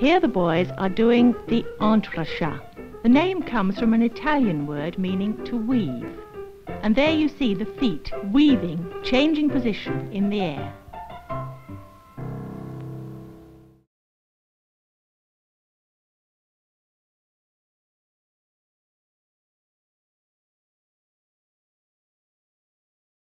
Here the boys are doing the entrechat. The name comes from an Italian word meaning to weave. And there you see the feet weaving, changing position in the air.